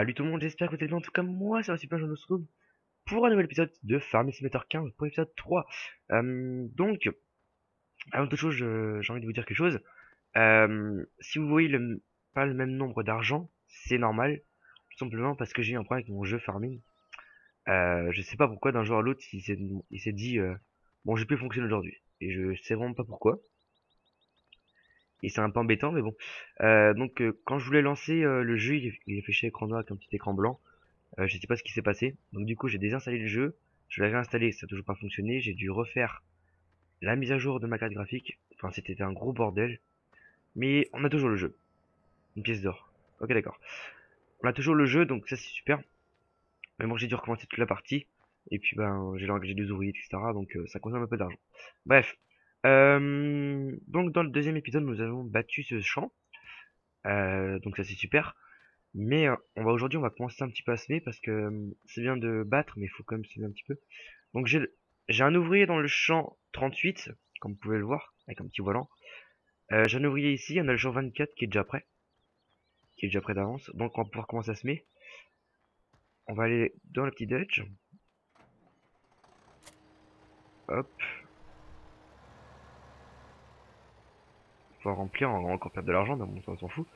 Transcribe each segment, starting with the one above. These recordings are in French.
Salut tout le monde, j'espère que vous allez bien. En tout cas, moi, ça va super, je me retrouve pour un nouvel épisode de Farming Simulator 15 pour l'épisode 3. Euh, donc, avant toute chose, j'ai envie de vous dire quelque chose. Euh, si vous voyez pas le même nombre d'argent, c'est normal. Tout simplement parce que j'ai eu un problème avec mon jeu Farming. Euh, je sais pas pourquoi, d'un jour à l'autre, il s'est dit, bon, j'ai plus fonctionner aujourd'hui. Et je sais vraiment pas pourquoi. Et c'est un peu embêtant, mais bon. Euh, donc, euh, quand je voulais lancer euh, le jeu, il il est affiché écran noir avec un petit écran blanc. Je sais pas ce qui s'est passé. Donc, du coup, j'ai désinstallé le jeu. Je l'ai réinstallé, ça n'a toujours pas fonctionné. J'ai dû refaire la mise à jour de ma carte graphique. Enfin, c'était un gros bordel. Mais on a toujours le jeu. Une pièce d'or. Ok, d'accord. On a toujours le jeu, donc ça, c'est super. Mais bon, j'ai dû recommencer toute la partie. Et puis, ben, j'ai engagé des ouvriers, etc. Donc, ça consomme un peu d'argent. Bref. Euh, donc dans le deuxième épisode, nous avons battu ce champ. Euh, donc ça c'est super. Mais euh, on va aujourd'hui, on va commencer un petit peu à semer parce que euh, c'est bien de battre, mais il faut quand même semer un petit peu. Donc j'ai un ouvrier dans le champ 38, comme vous pouvez le voir, avec un petit volant. Euh, j'ai un ouvrier ici, on a le champ 24 qui est déjà prêt. Qui est déjà prêt d'avance. Donc on va pouvoir commencer à semer. On va aller dans le petit Dutch. Hop. Remplir, on va encore perdre de l'argent, mais bon, on s'en fout.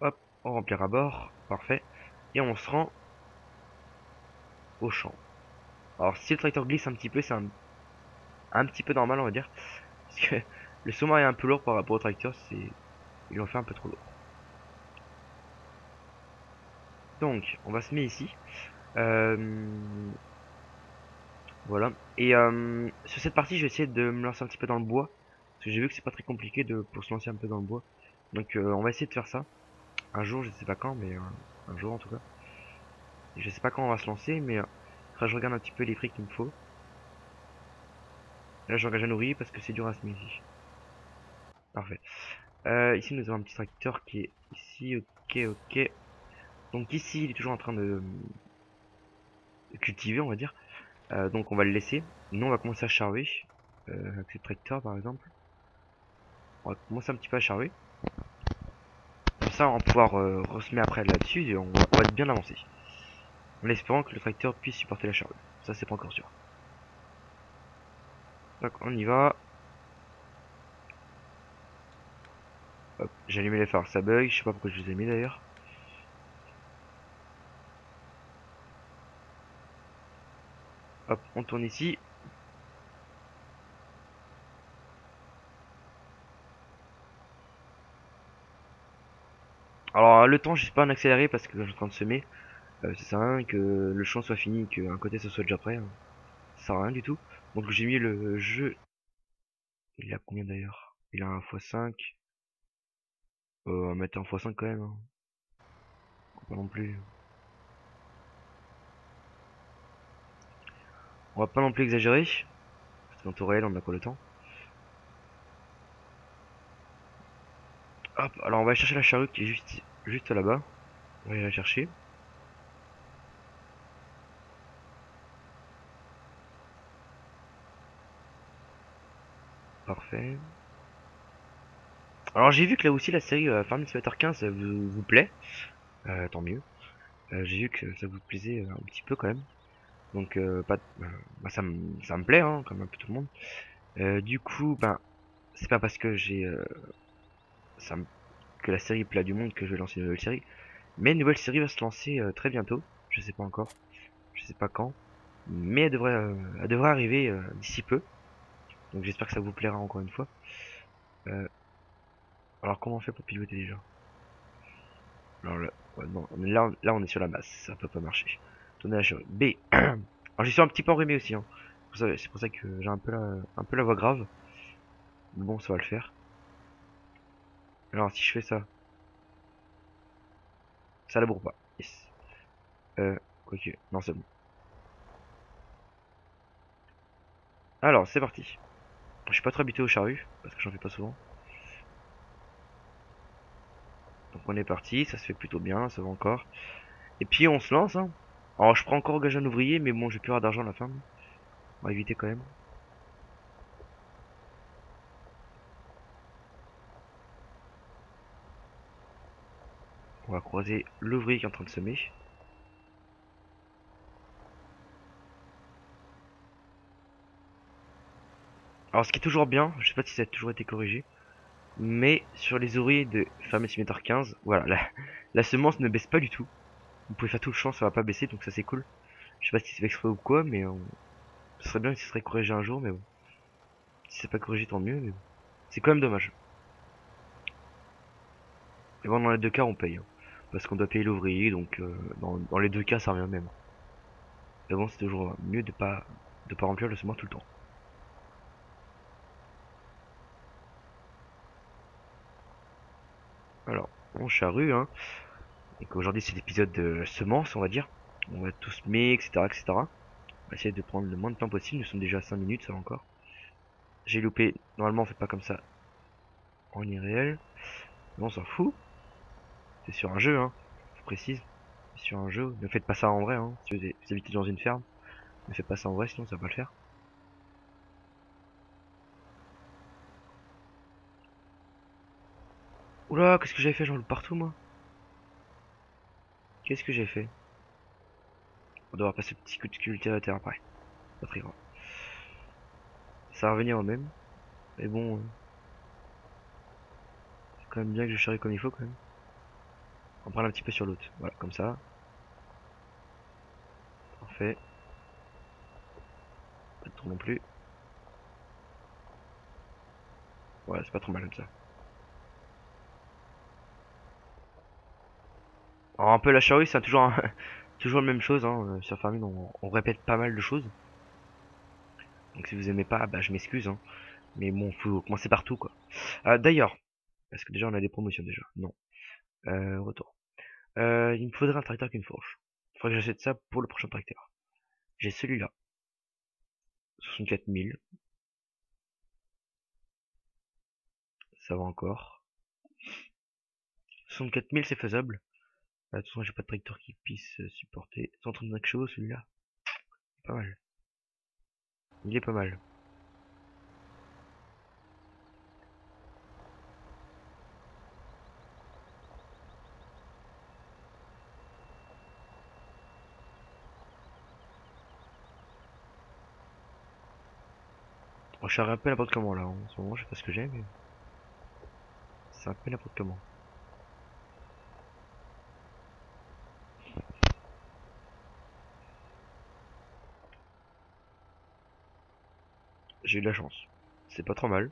Hop, on remplit à bord, parfait. Et on se rend au champ. Alors si le tracteur glisse un petit peu, c'est un, un petit peu normal on va dire. Parce que le sous-marin est un peu lourd par rapport au tracteur, c'est... Ils l'ont fait un peu trop lourd. Donc, on va se mettre ici. Euh, Voilà. Et euh, sur cette partie, je vais essayer de me lancer un petit peu dans le bois. Parce que j'ai vu que c'est pas très compliqué de pour se lancer un peu dans le bois. Donc euh, on va essayer de faire ça. Un jour, je sais pas quand, mais euh, un jour en tout cas. Je sais pas quand on va se lancer, mais euh, faudra que je regarde un petit peu les prix qu'il me faut. Là, j'engage un ouvrier parce que c'est dur à se ici. Parfait. Euh, ici, nous avons un petit tracteur qui est ici. Ok, ok. Donc ici, il est toujours en train de, de cultiver, on va dire. Euh, donc on va le laisser. Nous, on va commencer à charver. Euh, avec ce tracteur, par exemple. On va commencer un petit peu à charver. Comme ça, on va pouvoir euh, resemer après là-dessus et on va, on va être bien avancé. En espérant que le tracteur puisse supporter la charrue. Ça, c'est pas encore sûr. Donc, on y va. Hop, j'ai allumé les phares, ça bug. Je sais pas pourquoi je les ai mis d'ailleurs. Hop, on tourne ici. Alors le temps, je suis pas en accéléré parce que je suis en train de semer. Euh, ça sert à rien que le champ soit fini, qu'un côté ça soit déjà prêt. hein. Ça sert à rien du tout. Donc j'ai mis le jeu. Il a combien d'ailleurs? Il a un x5. Euh, on va mettre un x5 quand même. hein. Pas non plus. On va pas non plus exagérer. Parce qu'en temps réel, on a pas le temps. Hop, alors on va chercher la charrue qui est juste, juste là-bas. On va aller la chercher. Parfait. Alors j'ai vu que là aussi la série euh, Farming Simulator 15 euh, vous, vous plaît. Euh, tant mieux. Euh, j'ai vu que ça vous plaisait un petit peu quand même. Donc euh, pas, euh, bah, ça, me, ça me plaît hein, comme un peu tout le monde. Euh, du coup, ben c'est pas parce que j'ai que la série plaît à du monde que je vais lancer une nouvelle série. Mais une nouvelle série va se lancer très bientôt. Je sais pas encore. Je sais pas quand. Mais elle devrait, elle devrait arriver d'ici peu. Donc j'espère que ça vous plaira encore une fois. Alors comment on fait pour piloter déjà? Alors là, là, là on est sur la masse, ça peut pas marcher. La. B. Alors j'y suis un petit peu enrhumé aussi. Hein. C'est pour ça- que j'ai un peu la, la voix grave. Bon, ça va le faire. Alors si je fais ça, ça laboure pas. Yes. Euh, quoique, non c'est bon. Alors c'est parti. Je suis pas très habitué aux charrues parce que j'en fais pas souvent. Donc on est parti, ça se fait plutôt bien, ça va encore. Et puis on se lance. Hein. Alors je prends encore gage un ouvrier, mais bon j'ai plus d'argent à la fin. On va éviter quand même. va croiser l'ouvrier qui est en train de semer. Alors ce qui est toujours bien, je sais pas si ça a toujours été corrigé, mais sur les ouvriers de Farm Simulator 15, voilà, la, semence ne baisse pas du tout. Vous pouvez faire tout le champ, ça va pas baisser, donc ça c'est cool. Je sais pas si c'est exprès ou quoi, mais ce serait bien si ce serait corrigé un jour, mais bon. Si c'est pas corrigé, tant mieux, mais bon. C'est quand même dommage. Et bon, dans les deux cas, on paye. Hein. parce qu'on doit payer l'ouvrier, donc euh, dans, les deux cas, ça revient même. Mais bon, c'est toujours mieux de pas de pas remplir le semence tout le temps. Alors, on charrue, hein. Et qu'aujourd'hui c'est l'épisode de semences, on va dire. On va tous semer, etc., etc. On va essayer de prendre le moins de temps possible. Nous sommes déjà à 5 minutes, ça va encore. J'ai loupé. Normalement, on fait pas comme ça en irréel. Mais on s'en fout. C'est sur un jeu, hein. Je précise. Sur un jeu. Ne faites pas ça en vrai, hein. Si vous habitez dans une ferme, ne faites pas ça en vrai, sinon ça va pas le faire. Oula, qu'est-ce que j'avais fait J'en partout, moi. Qu'est-ce que j'ai fait On doit passer petit coup de cultivateur après. Pas très grave. Ça va revenir au même. Mais bon. Euh, c'est quand même bien que je charrie comme il faut quand même. On prend un petit peu sur l'autre. Voilà, comme ça. Parfait. Pas trop non plus. Voilà, c'est pas trop mal comme ça. Alors un peu la charrue, c'est toujours, la même chose. Hein. Euh, sur Farming, on, répète pas mal de choses. Donc si vous aimez pas, bah je m'excuse. Hein. Mais bon, faut commencer partout quoi. Euh, D'ailleurs, est-ce que déjà on a des promotions déjà Non. Euh, retour. Il me faudrait un tracteur qui me fourche. Il faudrait que j'achète ça pour le prochain tracteur. J'ai celui-là. 64 000. Ça va encore. 64 000 c'est faisable. De toute façon, j'ai pas de tracteur qui puisse euh, supporter 135 chevaux celui-là. Pas mal. Il est pas mal. On charge un peu n'importe comment là, en ce moment je sais pas ce que j'ai mais... C'est un peu n'importe comment. J'ai eu de la chance. C'est pas trop mal.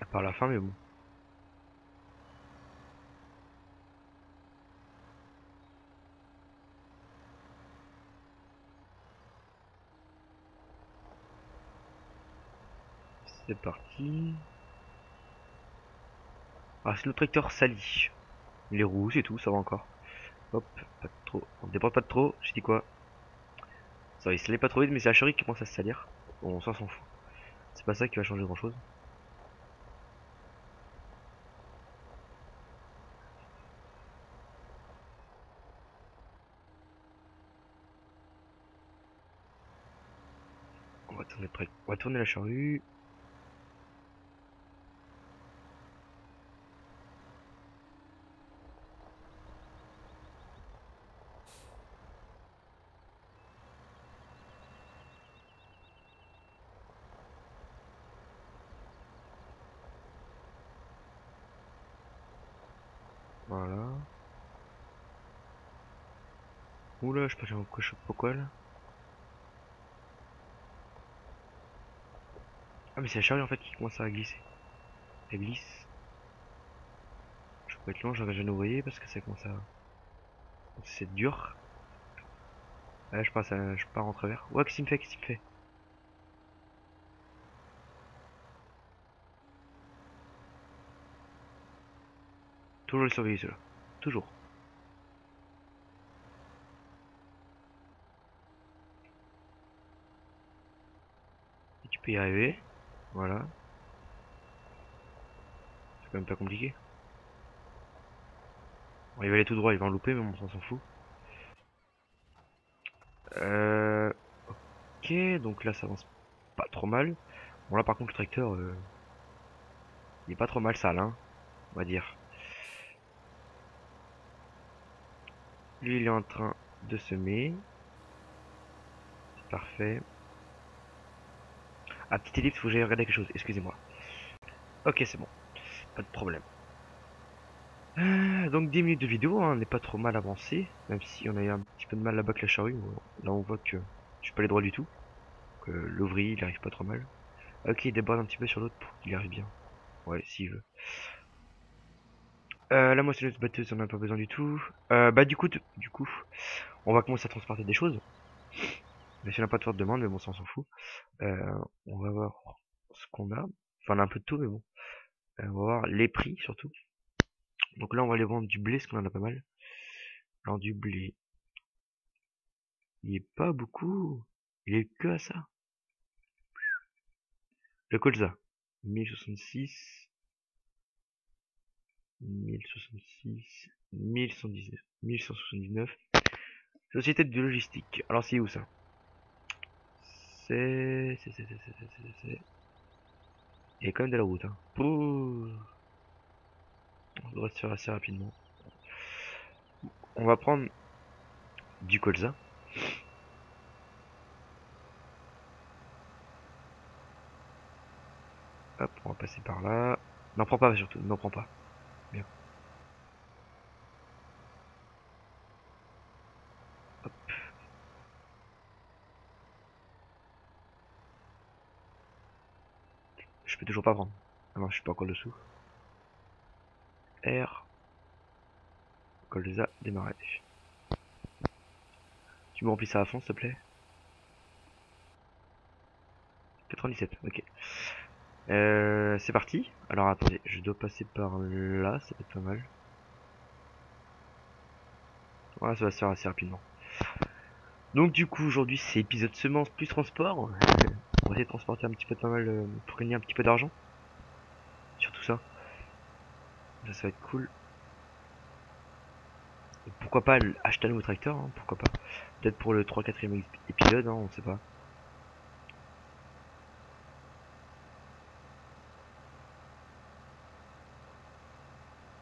À part la fin, mais bon. C'est parti. Ah, c'est le tracteur sali. Les roues, c'est tout, ça va encore. Hop, pas trop. On dépend pas de trop. J'ai dit quoi? Ça il se pas trop vite, mais c'est la chérie qui commence à se salir. Bon, ça s'en fout. C'est pas ça qui va changer grand chose. On va tourner, On va tourner la charrue. Oula, je sais pas pourquoi là. Ah mais c'est la charrue en fait qui commence à glisser. Elle glisse. Je peux être long, j'avais jamais envoyé parce que ça commence à... C'est dur. Là je passe à... je pars en travers. Ouais qu'est-ce qu'il me fait? Qu'est-ce qu'il me fait? Toujours le surveiller cela. Toujours. PAE. Voilà. C'est quand même pas compliqué. Bon, il va aller tout droit, il va en louper, mais on s'en fout. Euh... Ok, donc là ça avance pas trop mal. Bon là par contre le tracteur, euh, il est pas trop mal sale, hein, on va dire. Lui il est en train de semer. C'est parfait. Ah, petite ellipse, faut que j'aille regarder quelque chose, excusez-moi. Ok, c'est bon. Pas de problème. Euh, donc 10 minutes de vidéo, hein, on n'est pas trop mal avancé, même si on a eu un petit peu de mal là-bas avec la charrue. Là on voit que je suis pas les droits du tout. Que l'ouvrier il arrive pas trop mal. Ok, il déborde un petit peu sur l'autre pour qu'il arrive bien. Ouais, s'il veut. Euh, la moissonneuse batteuse, on n'a pas besoin du tout. Euh, bah du coup, du coup, on va commencer à transporter des choses. Mais si on n'a pas de forte demande, mais bon, ça on s'en fout. Euh, on va voir ce qu'on a. Enfin, on a un peu de tout, mais bon. Euh, on va voir les prix surtout. Donc là, on va aller vendre du blé, parce qu'on en a pas mal. Alors du blé, il est pas beaucoup. Il est que à ça. Le colza, 1066, 1066, 1119, 1179. Société de logistique. Alors c'est où ça? C'est... C'est... C'est... C'est... C'est... Il y a quand même de la route. Hein. On devrait se faire assez rapidement. On va prendre du colza. Hop, on va passer par là. N'en prends pas surtout, n'en prends pas. Toujours pas prendre. Ah non, je suis pas encore dessous. R. Colza, démarrer. Tu me remplis ça à fond, s'il te plaît? 97, ok. Euh, c'est parti. Alors attendez, je dois passer par là, ça peut être pas mal. Voilà, ça va se faire assez rapidement. Donc du coup, aujourd'hui c'est épisode semence plus transport. Va essayer de transporter un petit peu de pas mal euh, pour gagner un petit peu d'argent. Sur tout ça. Ça, ça va être cool. pourquoi pas acheter un nouveau tracteur, hein, pourquoi pas. Peut-être pour le 3-4ème épisode, hein, on sait pas.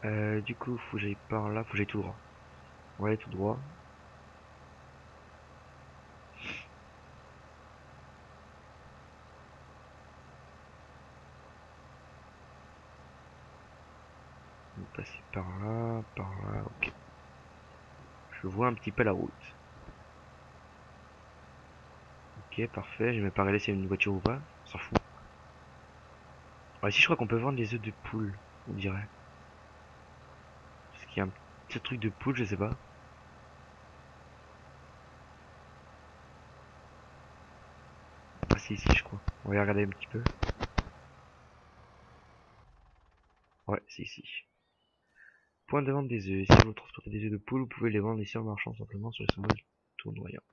Euh, du coup, faut que j'aille par là, faut que j'aille tout droit. Ouais, tout droit. Passer par là, par là, ok. Je vois un petit peu la route. Ok, parfait. Je vais pas regarder y a une voiture ou pas. On s'en fout. Ah, si, je crois qu'on peut vendre des œufs de poule, on dirait. Il y a un petit truc de poule, je sais pas. Ah c'est ici je crois. On va y regarder un petit peu. Ouais, c'est ici. De vente des œufs. Si vous transportez des œufs de poule, vous pouvez les vendre ici en marchant simplement sur le symbole tournoyant.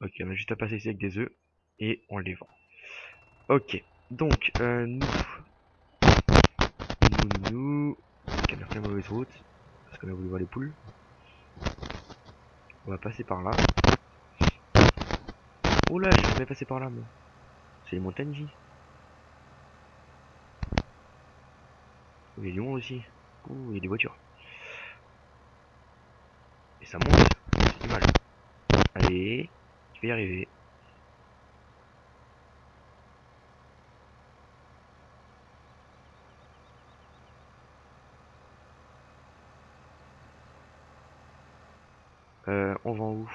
Ok, on a juste à passer ici avec des œufs et on les vend. Ok, donc euh, nous, nous, nous, on a fait la mauvaise route. Parce qu'on a voulu voir les poules. On va passer par là. Oh là, j'ai jamais passé par là, moi. C'est les montagnes des lions aussi. Ouh, il y a des voitures. Et ça monte. C'est mal. Allez, je vais y arriver. Euh, on va où?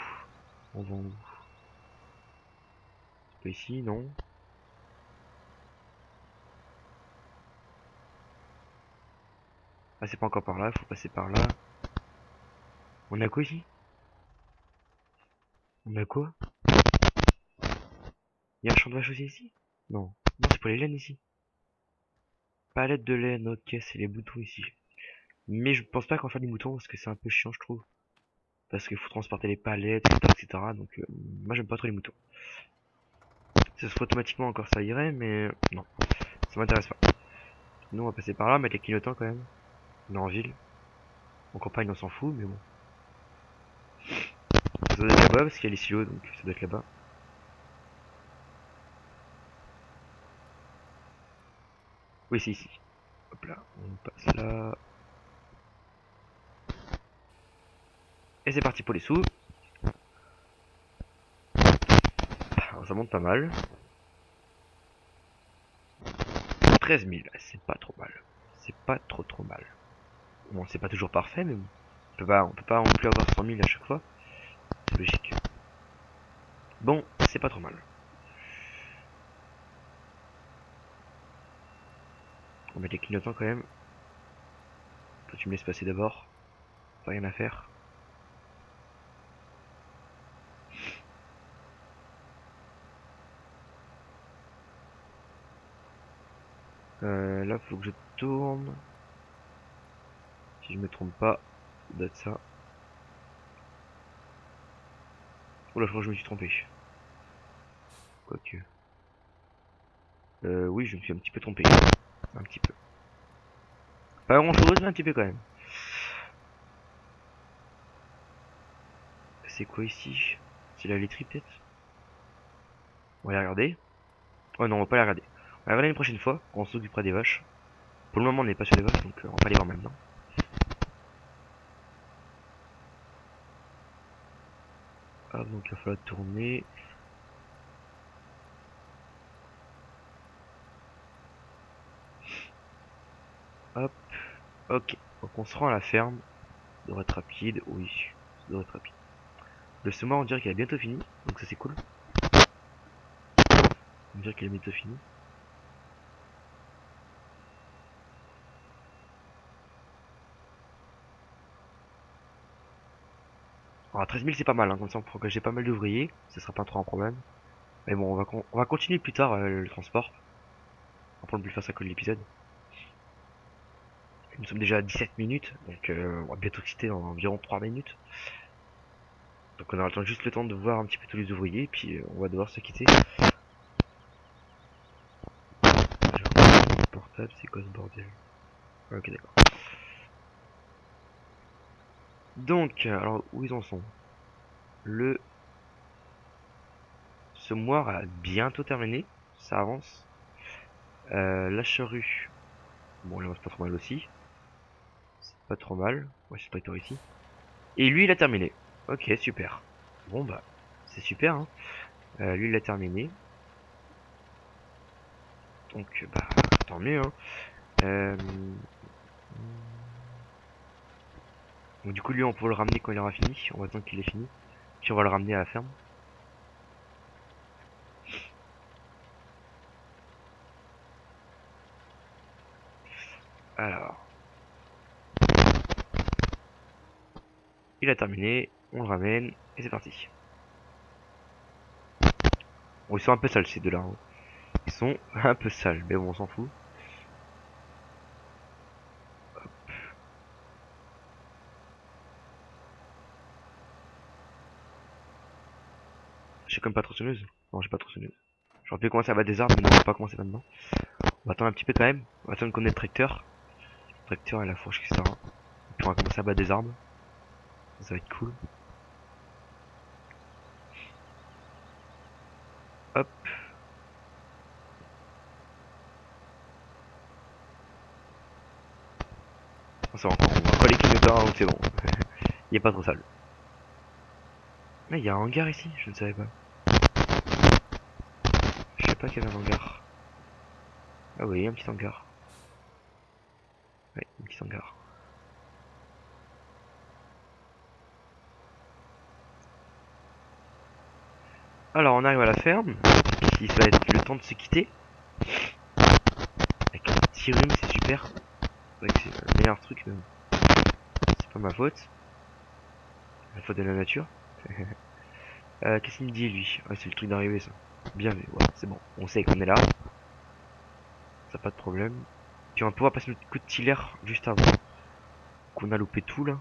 On va où? Ici, non? Ah, c'est pas encore par là, faut passer par là. On a quoi ici? On a quoi Il y a un champ de vache aussi ici? Non. Non, c'est pour les laines ici. Palette de laine, ok, c'est les boutons ici. Mais je pense pas qu'on fasse des moutons parce que c'est un peu chiant, je trouve parce qu'il faut transporter les palettes, etc. Donc euh, moi j'aime pas trop les moutons. Ce serait automatiquement encore ça irait, mais non, ça m'intéresse pas. Nous on va passer par là, mettre les clignotants quand même. On est en ville. En campagne on s'en fout, mais bon. Ça doit être là-bas parce qu'il y a les silos, donc ça doit être là-bas. Oui c'est ici. Hop là, on passe là. Et c'est parti pour les sous. Ça monte pas mal. 13 000, c'est pas trop mal. C'est pas trop trop mal. Bon, c'est pas toujours parfait, mais on peut pas, on peut pas non plus avoir 100 000 à chaque fois. C'est logique. Bon, c'est pas trop mal. On mettre les clignotants quand même. Toi, tu me laisses passer d'abord. Pas rien à faire. Euh, là, faut que je tourne. Si je me trompe pas, ça doit ça. Oula, je crois que je me suis trompé. Quoique. Euh, oui, je me suis un petit peu trompé. Un petit peu. Pas grand chose, mais un petit peu quand même. C'est quoi ici? C'est la laiterie peut-être? On va la regarder. Oh non, on va pas la regarder. On va la regarder une prochaine fois, on s'occupera des vaches. Pour le moment, on n'est pas sur les vaches, donc euh, on va pas les voir maintenant. Ah, donc il va falloir tourner. Hop. Ok. Donc on se rend à la ferme. Ça devrait être rapide. Oui. Ça devrait être rapide. Le semoir on dirait qu'il a bientôt fini. Donc ça c'est cool. On dirait qu'il a bientôt fini. Alors 13 000 c'est pas mal, hein, comme ça on pourra engager pas mal d'ouvriers, ce sera pas trop un problème. Mais bon, on va, on va continuer plus tard euh, le transport. On peut plus faire ça que l'épisode. Nous sommes déjà à 17 minutes, donc euh, on va bientôt quitter dans environ 3 minutes. Donc on aura juste le temps de voir un petit peu tous les ouvriers, puis euh, on va devoir se quitter. Portable, c'est quoi bordel? Ok d'accord. Donc, alors où ils en sont? Le semoir a bientôt terminé, ça avance. Euh, la charrue, bon, il avance pas trop mal aussi. C'est pas trop mal. Ouais, c'est pas ici. Et lui, il a terminé. Ok, super. Bon bah, c'est super. Hein. Euh, lui, il a terminé. Donc, bah, tant mieux. Hein. Euh... Donc du coup lui on peut le ramener quand il aura fini, on va attendre qu'il ait fini, puis on va le ramener à la ferme. Alors. Il a terminé, on le ramène, et c'est parti. Bon ils sont un peu sales ces deux là. Hein. Ils sont un peu sales, mais bon on s'en fout. Comme pas tronçonneuse. Non, j'ai pas tronçonneuse. J'aurais pu commencer à battre des arbres, mais non, on va pas commencer maintenant. On va attendre un petit peu quand même. On va attendre qu'on ait le tracteur. Le tracteur et la fourche, etc. Et puis on va commencer à battre des arbres. Ça, va être cool. Hop. Ça va, on va coller les donc c'est bon. il est pas trop sale. Mais il y a un hangar ici, je ne savais pas. Pas qu'il y avait un hangar. Ah oui, un petit hangar. Ouais, un petit hangar. Alors on arrive à la ferme. Ici ça va être le temps de se quitter. Avec un petit rhume, c'est super. C'est le meilleur truc, mais c'est pas ma faute. La faute de la nature. euh, Qu'est-ce qu'il me dit lui? Ah, C'est le truc d'arriver ça. Bien vu, ouais, c'est bon. On sait qu'on est là. Ça pas de problème. Puis on va pouvoir passer notre coup de tiller juste avant. Qu'on a loupé tout là.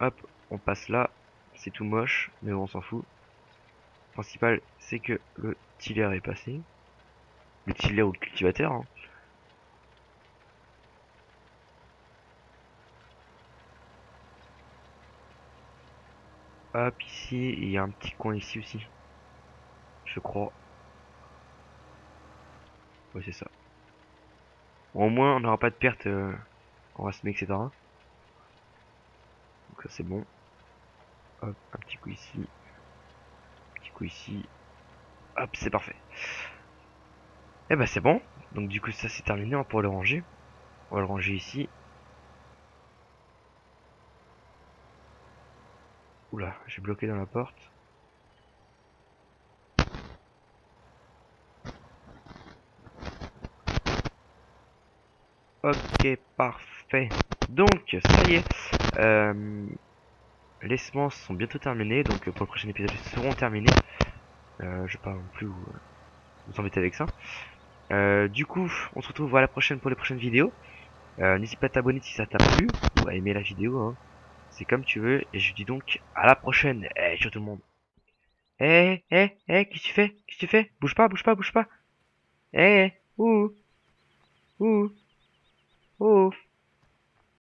Hop, on passe là. C'est tout moche, mais on s'en fout. Principal, c'est que le tiller est passé. Le tiller ou le cultivateur. Hein. Hop, ici, il y a un petit coin ici aussi. Je crois. Ouais, c'est ça. au moins, on n'aura pas de perte euh, en va se etc. ça c'est bon. Hop, un petit coup ici. Un petit coup ici. Hop, c'est parfait. Et eh bah ben, c'est bon. Donc du coup ça c'est terminé, on pouvoir le ranger. On va le ranger ici. Oula, j'ai bloqué dans la porte. Ok, parfait. Donc, ça y est. Euh, les semences sont bientôt terminées, donc pour le prochain épisode, elles seront terminées. Euh, je vais pas non plus vous, embêter avec ça. Euh, du coup, on se retrouve à la prochaine pour les prochaines vidéos. N'hésite pas à t'abonner si ça t'a plu, ou à aimer la vidéo. Hein. C'est comme tu veux, et je dis donc à la prochaine. Eh, hey, tout le monde. Eh, eh, eh, qu'est-ce que tu fais? Qu'est-ce que tu fais? Bouge pas, bouge pas, bouge pas. Eh, ouh, ouh. Oh